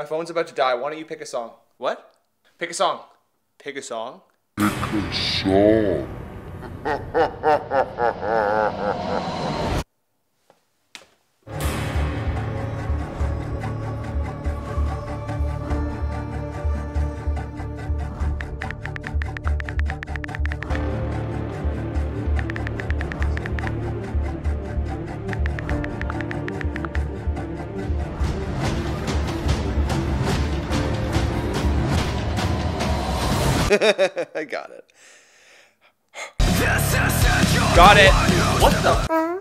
My phone's about to die. Why don't you pick a song? What? Pick a song. Pick a song? I got it. Got it. What the?